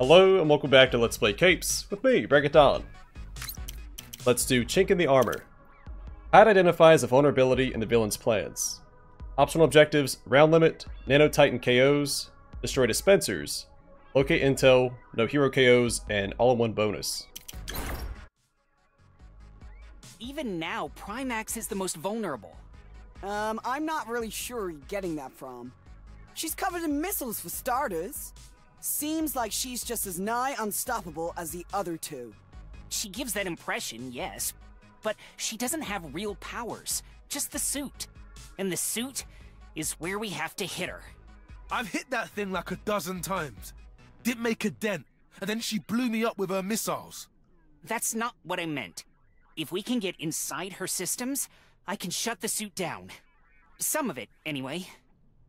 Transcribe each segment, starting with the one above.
Hello and welcome back to Let's Play Capes with me, Break It Let's do Chink in the Armor. How identifies a vulnerability in the villain's plans. Optional objectives, round limit, nano titan KOs, destroy dispensers, locate intel, no hero KOs, and all-in-one bonus. Even now, Primax is the most vulnerable. Um, I'm not really sure where you're getting that from. She's covered in missiles for starters. Seems like she's just as nigh unstoppable as the other two. She gives that impression, yes, but she doesn't have real powers, just the suit. And the suit is where we have to hit her. I've hit that thing like a dozen times. Didn't make a dent, and then she blew me up with her missiles. That's not what I meant. If we can get inside her systems, I can shut the suit down. Some of it, anyway.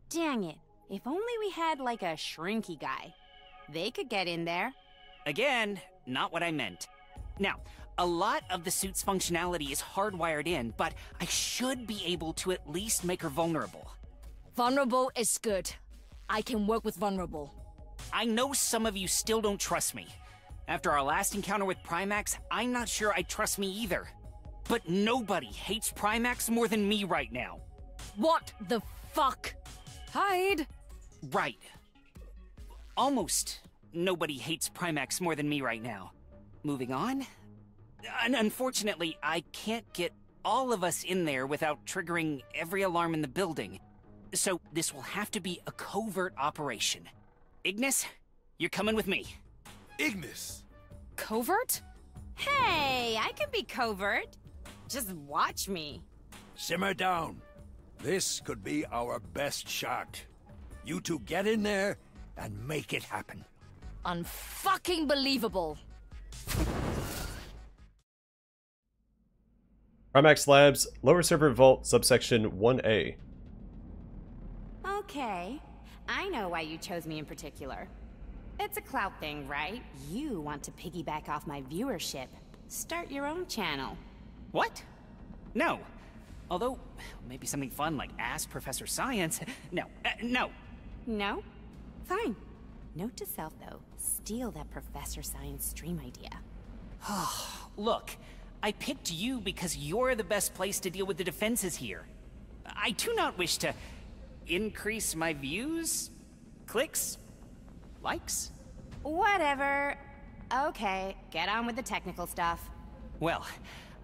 Dang it. If only we had like a shrinky guy. They could get in there. Again, not what I meant. Now, a lot of the suit's functionality is hardwired in, but I should be able to at least make her vulnerable. Vulnerable is good. I can work with vulnerable. I know some of you still don't trust me. After our last encounter with Primax, I'm not sure I trust me either. But nobody hates Primax more than me right now. What the fuck? Hyde! Right. Almost nobody hates Primax more than me right now. Moving on? Un unfortunately, I can't get all of us in there without triggering every alarm in the building. So this will have to be a covert operation. Ignis, you're coming with me. Ignis! Covert? Hey, I can be covert. Just watch me. Simmer down. This could be our best shot. You two get in there and make it happen. Unfucking believable. Primax Labs, Lower Server Vault, subsection 1A. Okay. I know why you chose me in particular. It's a clout thing, right? You want to piggyback off my viewership. Start your own channel. What? No. Although, maybe something fun like Ask Professor Science. No, uh, no. No? Fine. Note to self, though, steal that Professor Science stream idea. Look, I picked you because you're the best place to deal with the defenses here. I do not wish to increase my views, clicks, likes. Whatever. Okay, get on with the technical stuff. Well,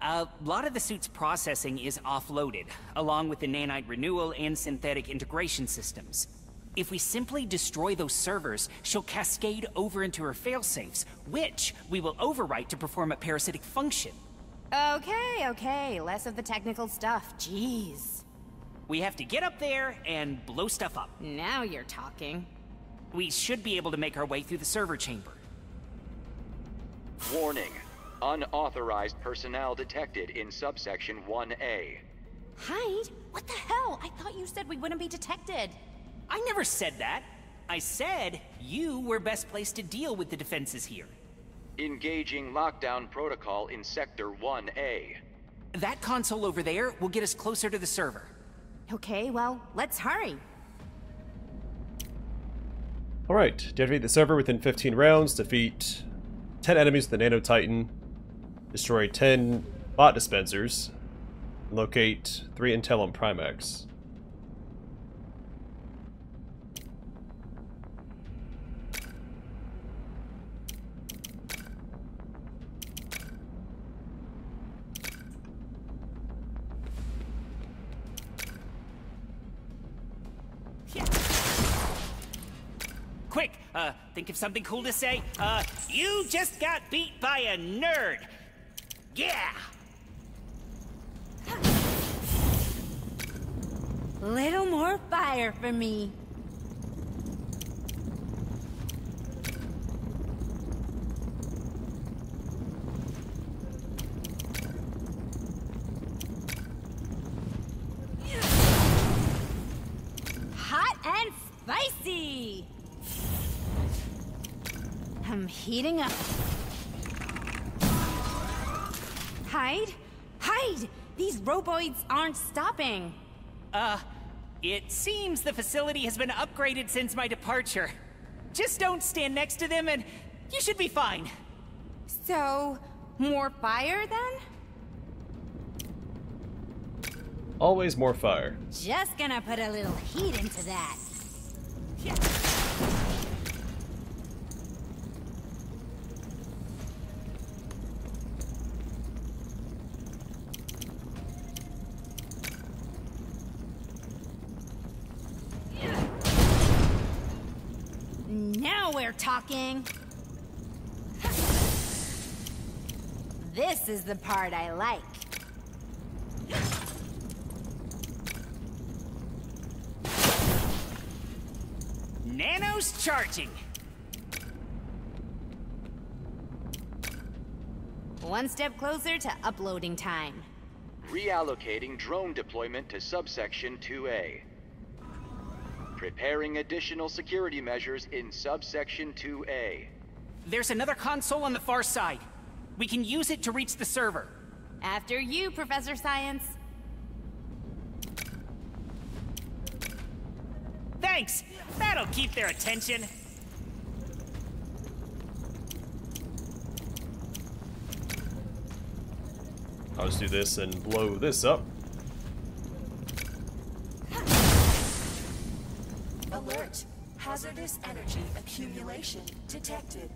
a lot of the suit's processing is offloaded, along with the nanite renewal and synthetic integration systems. If we simply destroy those servers, she'll cascade over into her failsafes, which we will overwrite to perform a parasitic function. Okay, okay, less of the technical stuff. Jeez. We have to get up there and blow stuff up. Now you're talking. We should be able to make our way through the server chamber. Warning. Unauthorized personnel detected in subsection 1A. Hyde? What the hell? I thought you said we wouldn't be detected. I never said that. I said you were best placed to deal with the defenses here. Engaging lockdown protocol in sector 1A. That console over there will get us closer to the server. Okay, well, let's hurry. Alright, deactivate the server within 15 rounds, defeat 10 enemies with the Nano Titan, destroy 10 bot dispensers, and locate 3 intel on Primax. Think of something cool to say? Uh, you just got beat by a nerd. Yeah! Little more fire for me. Hot and spicy! I'm heating up. Hyde? Hyde! These roboids aren't stopping. Uh, it seems the facility has been upgraded since my departure. Just don't stand next to them and You should be fine. So, more fire then? Always more fire. Just gonna put a little heat into that. Now we're talking. This is the part I like. Nano's charging. One step closer to uploading time. Reallocating drone deployment to subsection 2A. Preparing additional security measures in subsection 2A. There's another console on the far side. We can use it to reach the server. After you, Professor Science. Thanks! That'll keep their attention. I'll just do this and blow this up. Alert. Hazardous energy accumulation detected.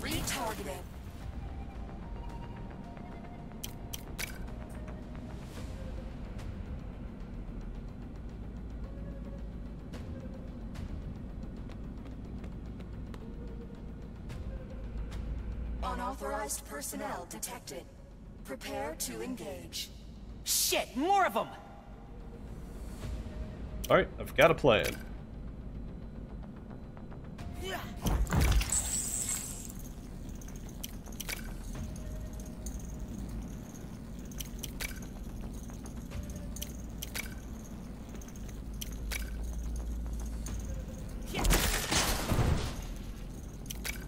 Retargeting. Unauthorized personnel detected. Prepare to engage. Shit, more of them! Alright, I've got a plan.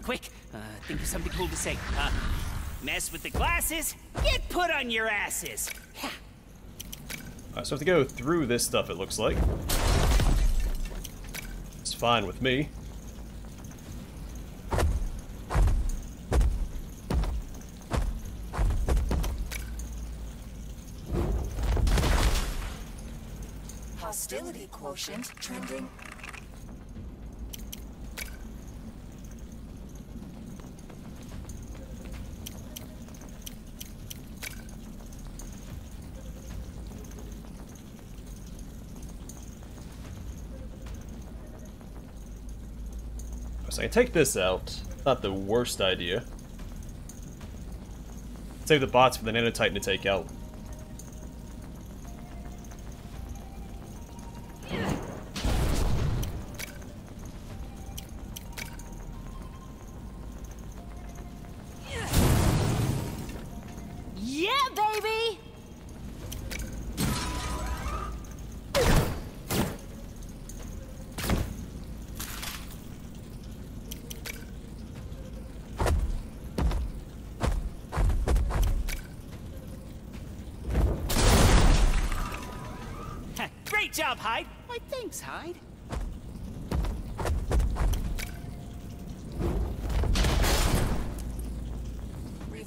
Quick, uh, think of something cool to say. Uh, mess with the glasses, put on your asses. Yeah. Alright, so I have to go through this stuff, it looks like. It's fine with me. Hostility quotient trending. I can take this out. Not the worst idea. Save the bots for the Nanotitan to take out.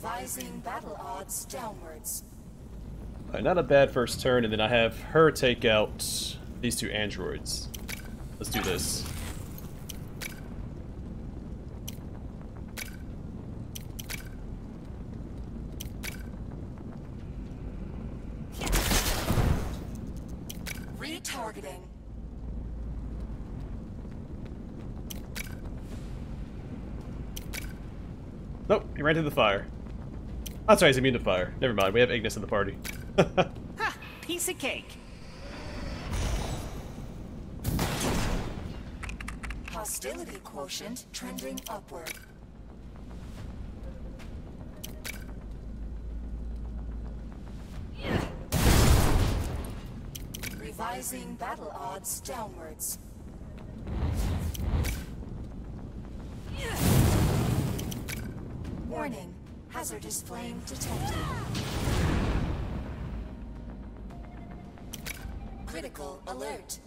Revising battle odds downwards. Alright, not a bad first turn, and then I have her take out these two androids. Let's do this. Retargeting. Nope, he ran to the fire. That's right, he's immune to fire. Never mind, we have Ignis in the party. Ha! Piece of cake. Hostility quotient trending upward. Revising battle odds downwards. Warning. Hazardous flame detected. Critical alert.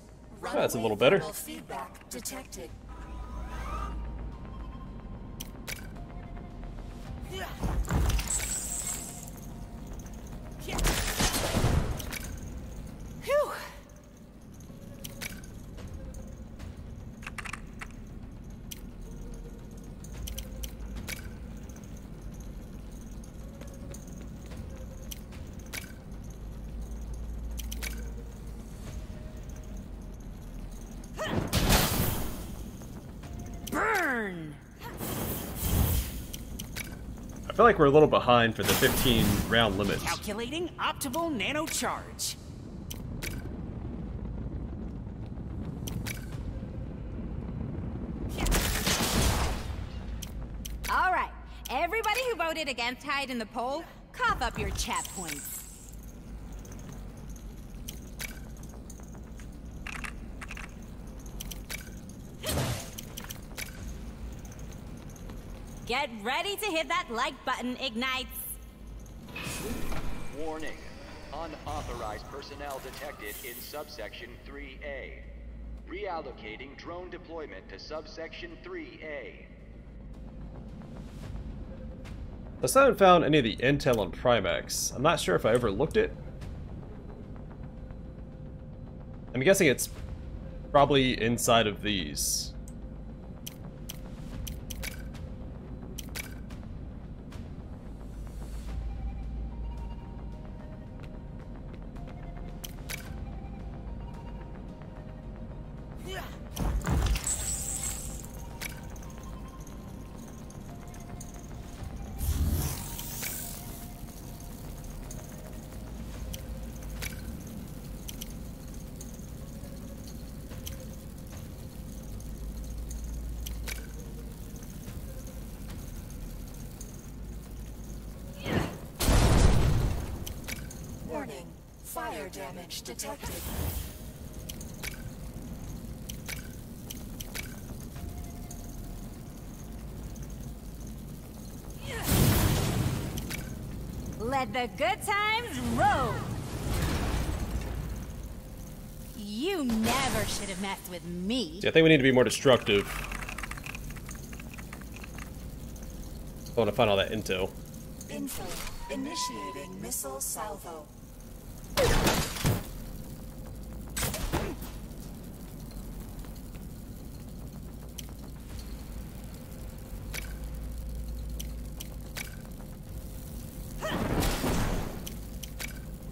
that's a little better. Feedback detected. Like we're a little behind for the 15 round limit. Calculating optimal nano charge. All right, everybody who voted against Hyde in the poll, cough up your chat points. Get ready to hit that like button, Ignites. Warning. Unauthorized personnel detected in subsection 3A. Reallocating drone deployment to subsection 3A. I still haven't found any of the intel on Primax. I'm not sure if I overlooked it. I'm guessing it's probably inside of these. Fire damage detected. Let the good times roll. You never should have messed with me. See, I think we need to be more destructive. I want to find all that intel. Info. Initiating missile salvo.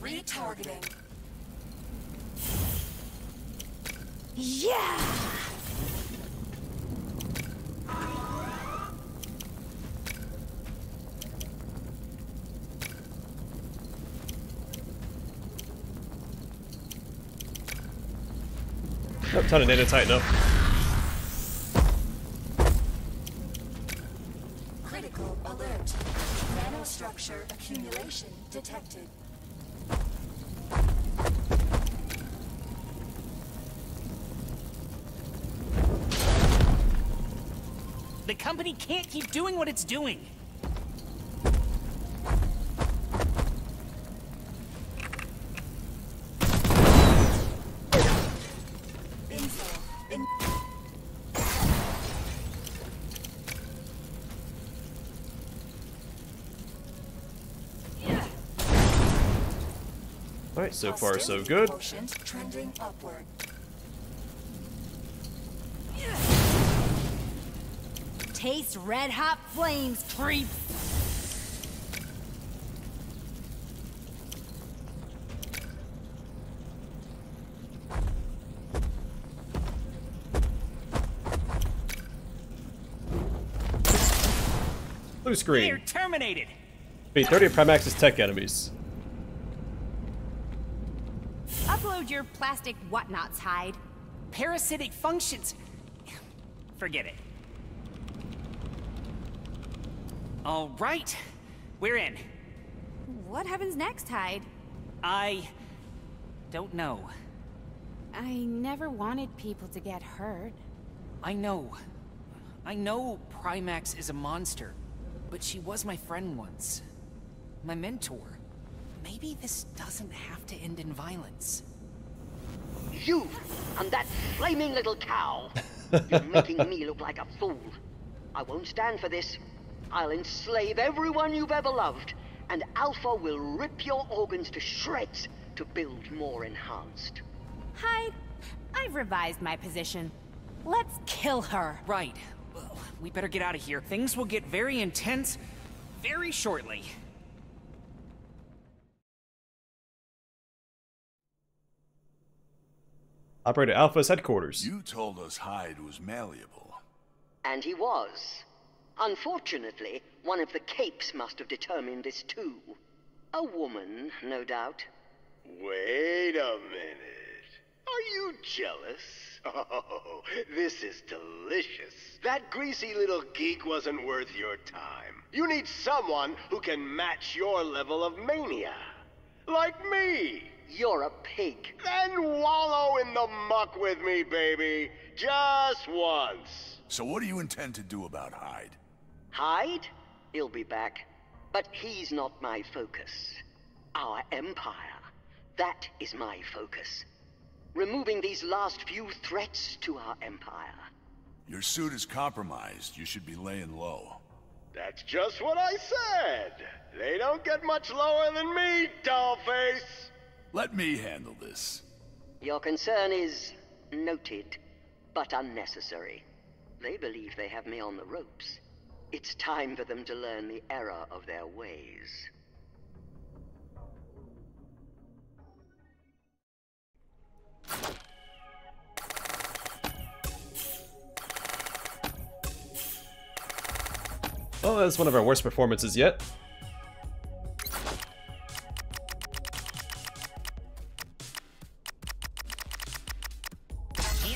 Retargeting. Yeah! Oh, ton of data tighten up. Critical alert. Nanostructure accumulation detected. The company can't keep doing what it's doing. Info. In Alright, so far so good. Quotient. Taste red hot flames, creep. Blue They're screen. terminated. Beat 30 of Primax's tech enemies. Upload your plastic whatnots, Hyde. Parasitic functions. Forget it. All right, we're in. What happens next, Hyde? I don't know. I never wanted people to get hurt. I know. I know Primax is a monster, but she was my friend once. My mentor. Maybe this doesn't have to end in violence. You and that flaming little cow. You're making me look like a fool. I won't stand for this. I'll enslave everyone you've ever loved, and Alpha will rip your organs to shreds to build more enhanced. Hyde, I've revised my position. Let's kill her. Right. Well, we better get out of here. Things will get very intense very shortly. Operator Alpha's headquarters. You told us Hyde was malleable. And he was. Unfortunately, one of the capes must have determined this too. A woman, no doubt. Wait a minute. Are you jealous? Oh, this is delicious. That greasy little geek wasn't worth your time. You need someone who can match your level of mania. Like me. You're a pig. Then wallow in the muck with me, baby. Just once. So what do you intend to do about Hyde? Hyde? He'll be back. But he's not my focus. Our empire. That is my focus. Removing these last few threats to our empire. Your suit is compromised. You should be laying low. That's just what I said. They don't get much lower than me, dollface. Let me handle this. Your concern is noted, but unnecessary. They believe they have me on the ropes. It's time for them to learn the error of their ways. Well, that's one of our worst performances yet.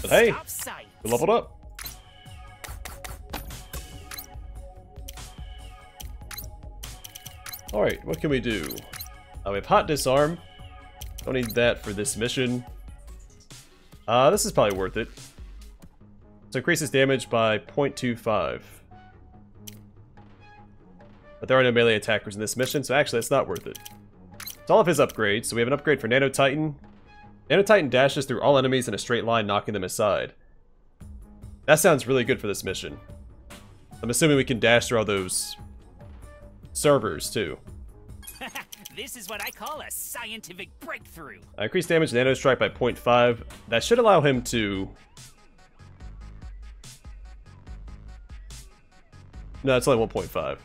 Hey, we leveled up. Alright, what can we do? Uh, we have Hot Disarm. Don't need that for this mission. Uh, this is probably worth it. So increases damage by 0.25. But there are no melee attackers in this mission, so actually it's not worth it. It's all of his upgrades, so we have an upgrade for Nano Titan. Nano Titan dashes through all enemies in a straight line, knocking them aside. That sounds really good for this mission. I'm assuming we can dash through all those servers, too. this is what I call a scientific breakthrough. I increase damage Nano Strike by 0.5. That should allow him to... No, it's only 1.5.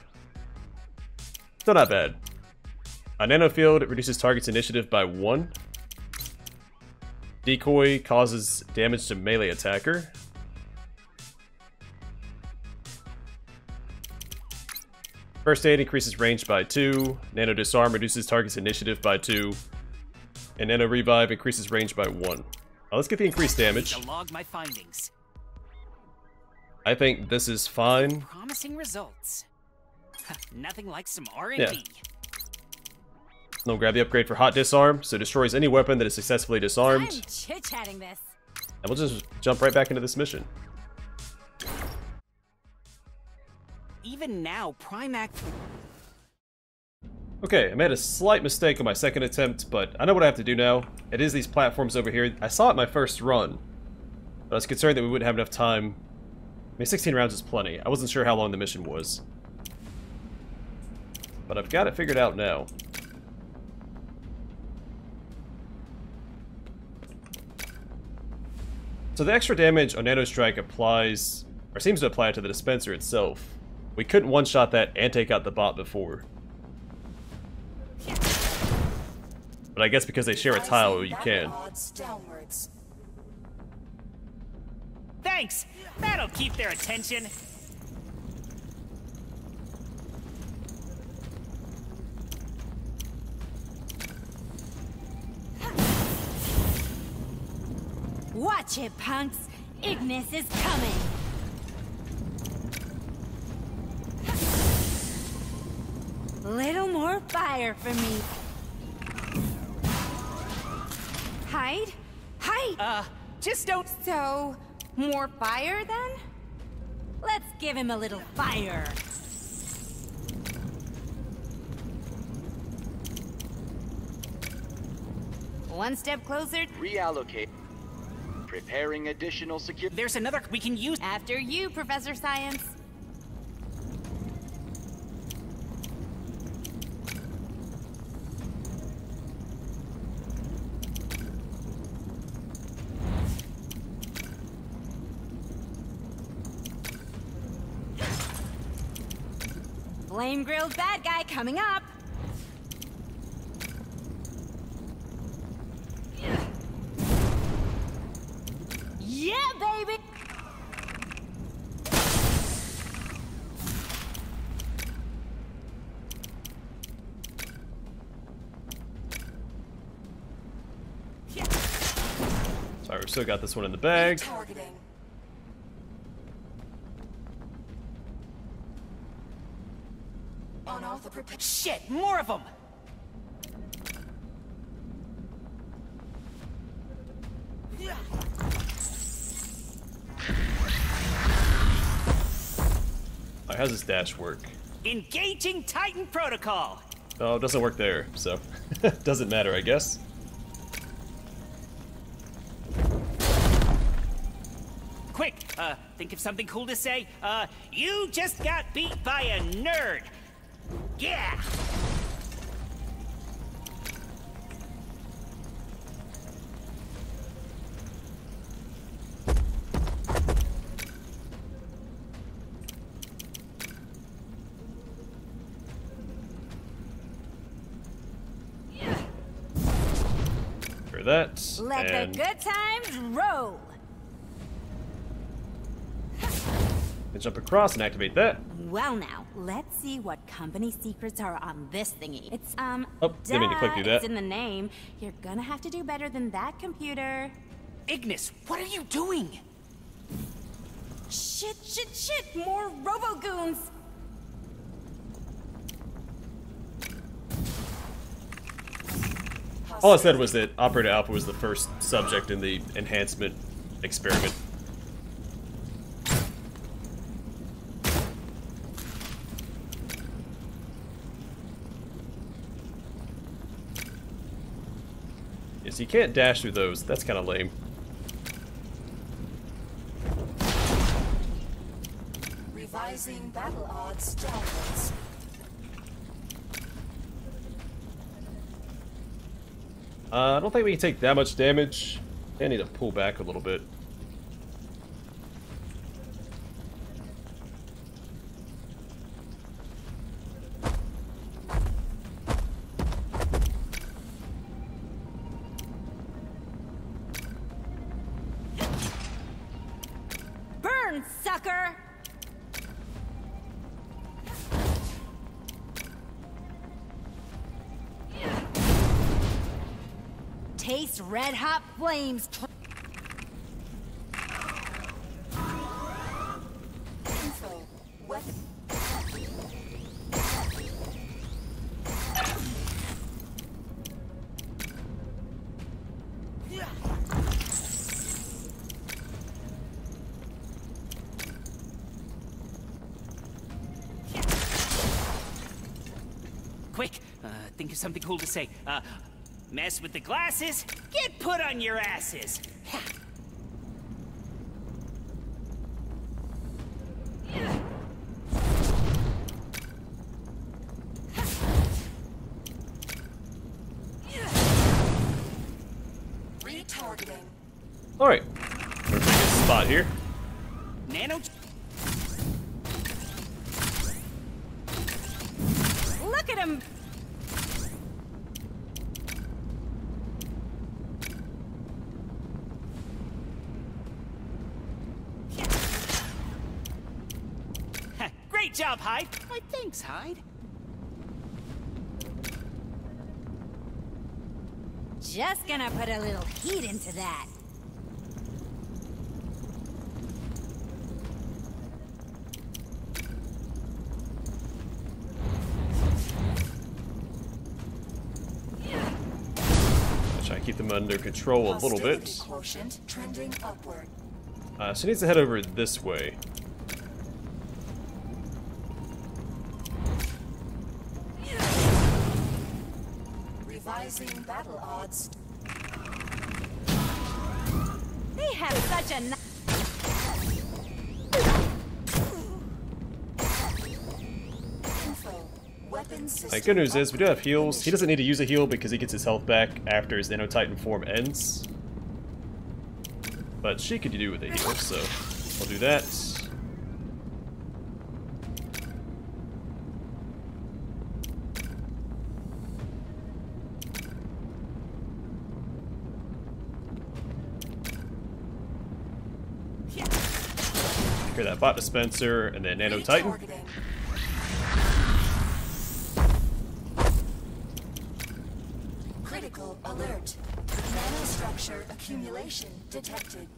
Still not bad. A Nano Field reduces target's initiative by 1. Decoy causes damage to melee attacker. First Aid increases range by 2. Nano Disarm reduces target's initiative by 2. And Nano Revive increases range by 1. Now let's get the increased damage. log my findings. I think this is fine. Promising results. Nothing like some R&D. Yeah. Then grab the upgrade for Hot Disarm, so destroys any weapon that is successfully disarmed. I'm chit-chatting this. And we'll just jump right back into this mission. Even now, Primac... Okay, I made a slight mistake on my second attempt, but I know what I have to do now. It is these platforms over here. I saw it my first run, but I was concerned that we wouldn't have enough time. I mean, 16 rounds is plenty. I wasn't sure how long the mission was. But I've got it figured out now. So the extra damage on Nano Strike applies, or seems to apply to the dispenser itself. We couldn't one-shot that and take out the bot before. But I guess because they share a tile, you can. Thanks! That'll keep their attention. Watch it, punks! Ignis is coming! Little more fire for me. Hyde? Hyde! Uh, just don't... So, more fire then? Let's give him a little fire. One step closer. Reallocate. Preparing additional security. There's another we can use. After you, Professor Science. Flame grilled bad guy coming up. Yeah, baby! Sorry, we still got this one in the bag. Targeting. Unauthorized prepare. Shit, more of them. Alright, how's this dash work? Engaging Titan protocol. Oh, it doesn't work there, so doesn't matter, I guess. Quick, uh, think of something cool to say. Uh, you just got beat by a nerd. Yeah. For that, Let and the good times roll. And jump across and activate that. Well now, let's see what company secrets are on this thingy. It's, um, Oh, didn't mean to click duh, through that. It's in the name. You're gonna have to do better than that, computer. Ignis, what are you doing? Shit, shit, shit! More Robogoons! All I said was that Operator Alpha was the first subject in the enhancement experiment. Yes, you can't dash through those. That's kind of lame. Revising battle odds downwards. Uh, I don't think we can take that much damage. I need to pull back a little bit. Quick, uh, think of something cool to say. Uh, mess with the glasses, get put on your asses. Ha. Retargeting. Alright. We're taking a spot here. Nano. Look at him! Ha, Great job, Hyde. Why, thanks, Hyde. Just gonna put a little heat into that. Try to keep them under control a little bit. Hostility quotient trending. Uh, she needs to head over this way. Revising battle odds. They had Such a ni- Info. Weapon system. The good news is we do have heals. He doesn't need to use a heal because he gets his health back after his Nano Titan form ends. But she could do with a heal, so we'll do that. Here, that bot dispenser, and then Nanotitan. Retargeting. Critical alert. Nanostructure accumulation detected.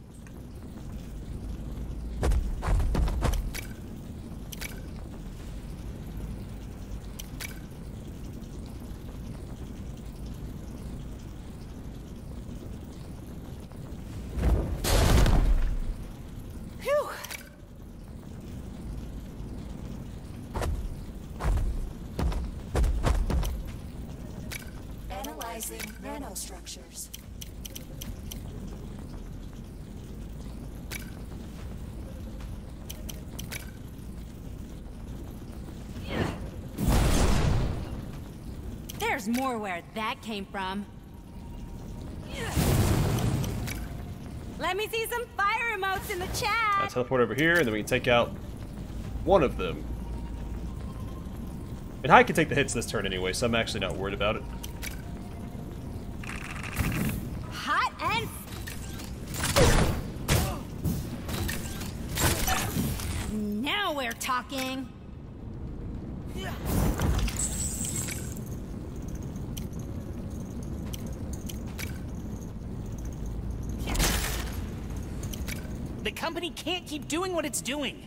There's more where that came from. Let me see some fire emotes in the chat. I teleport over here, and then we can take out one of them. And I can take the hits this turn anyway, so I'm actually not worried about it. Hot and now we're talking. Company can't keep doing what it's doing.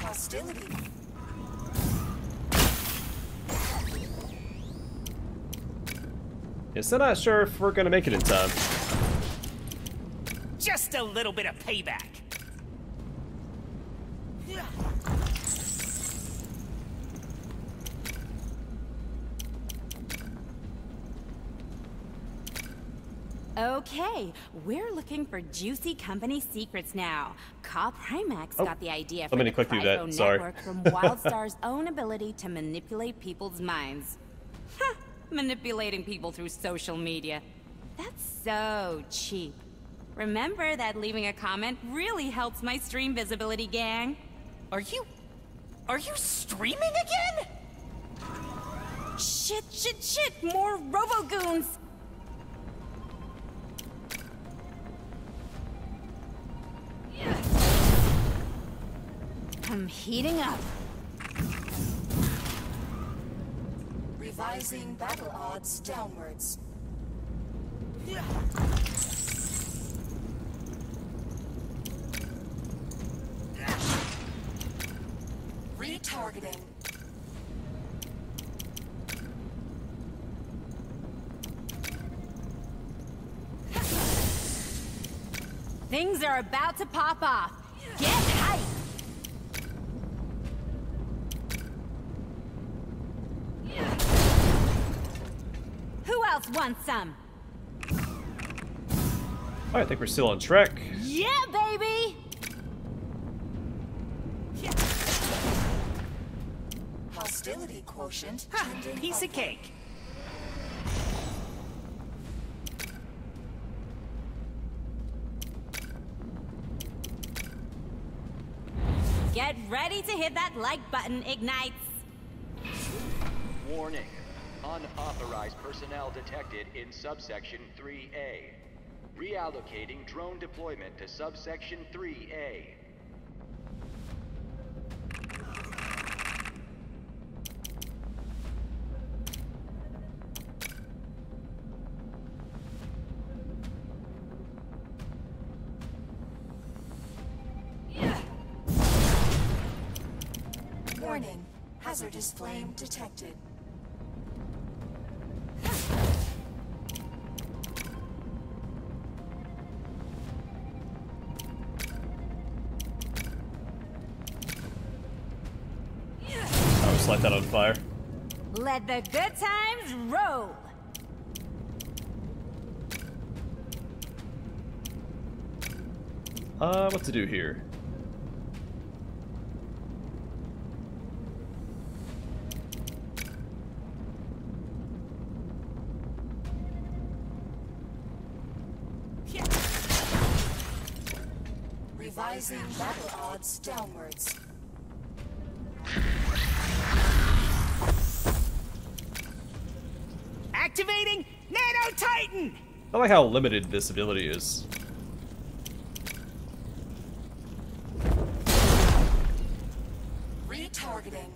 Hostility. Yeah, still not sure if we're gonna make it in time. Just a little bit of payback. Okay, we're looking for juicy company secrets now. Ka Primax Oh, got the idea let for me the click through that, Crypto sorry. network from WildStar's own ability to manipulate people's minds. Manipulating people through social media. That's so cheap. Remember that leaving a comment really helps my stream visibility, gang. Are you... Are you streaming again? Shit, shit, shit! More Robogoons! I'm heating up. Revising battle odds downwards. Retargeting. Things are about to pop off. Get hype! Who else some? I think we're still on track. Yeah, baby! Hostility quotient. Ha! trending Piece of cake. Get ready to hit that like button, Ignites! Warning. Unauthorized personnel detected in subsection 3A. Reallocating drone deployment to subsection 3A. Warning. Hazardous flame detected. Just light that on fire. Let the good times roll. Uh, what to do here? Revising battle odds downwards. Titan! I like how limited this ability is. Retargeting.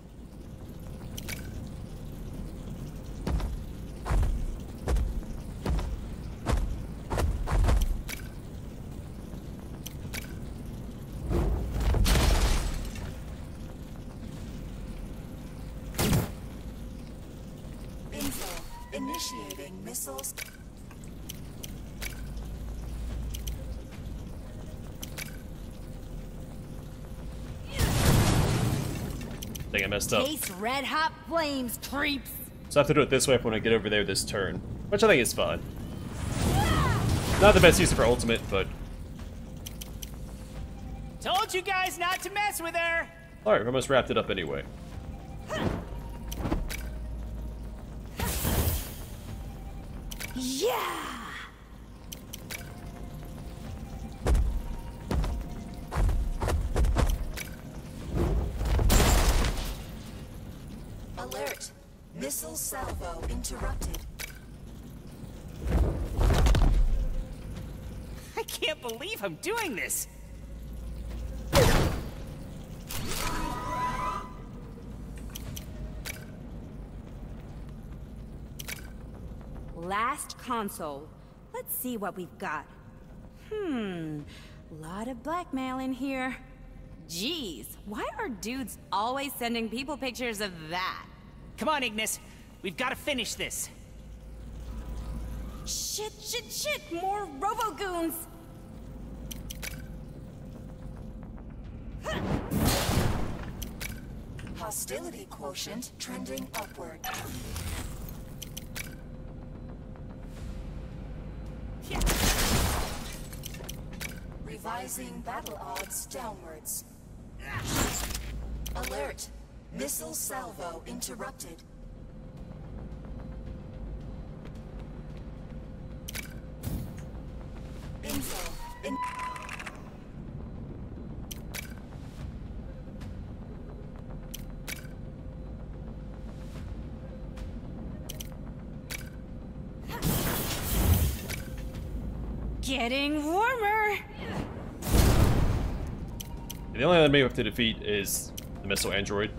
Initiating missiles. I think I messed up. Taste red hot flames, creeps. So I have to do it this way if I want to get over there this turn. Which I think is fine. Not the best use of her ultimate, but... Told you guys not to mess with her! Alright, we almost wrapped it up anyway. Doing this! Last console. Let's see what we've got. Hmm, lot of blackmail in here. Jeez, why are dudes always sending people pictures of that? Come on, Ignis. We've got to finish this. Shit, shit, shit, more Robogoons! Hostility quotient trending upward. Revising battle odds downwards. Alert. Missile salvo interrupted. Getting warmer! The only enemy we have to defeat is the missile android.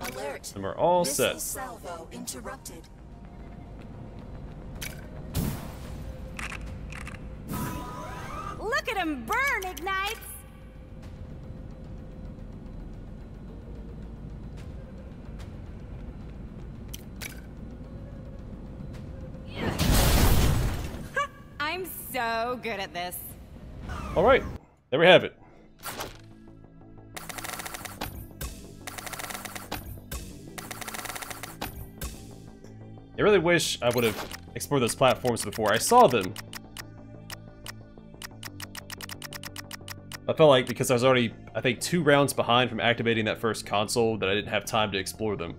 alert. And we're all Missile set. salvo interrupted. Look at him burn, Ignis! Good at this. Alright, there we have it. I really wish I would have explored those platforms before I saw them. I felt like because I was already, I think, two rounds behind from activating that first console that I didn't have time to explore them.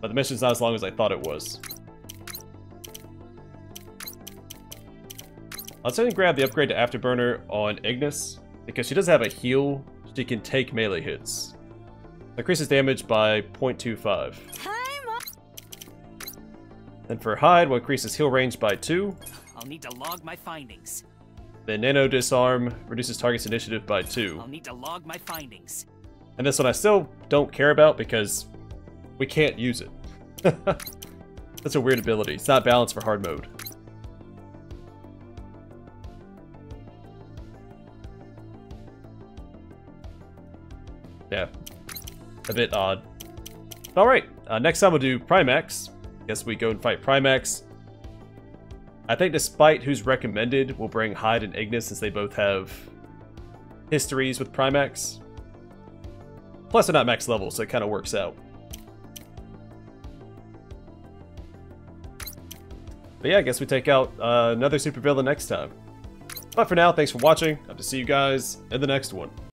But the mission's not as long as I thought it was. Let's go and grab the upgrade to Afterburner on Ignis, because she does have a heal, she can take melee hits. Increases damage by 0.25. Time up! And for Hyde, will increases heal range by 2. I'll need to log my findings. Then Nano Disarm reduces target's initiative by 2. I'll need to log my findings. And this one I still don't care about because we can't use it. That's a weird ability. It's not balanced for hard mode. A bit odd. Alright, uh, next time we'll do Primax. I guess we go and fight Primax. I think despite who's recommended, we'll bring Hyde and Ignis since they both have histories with Primax. Plus they're not max level, so it kind of works out. But yeah, I guess we take out uh, another supervillain next time. But for now, thanks for watching. Hope to see you guys in the next one.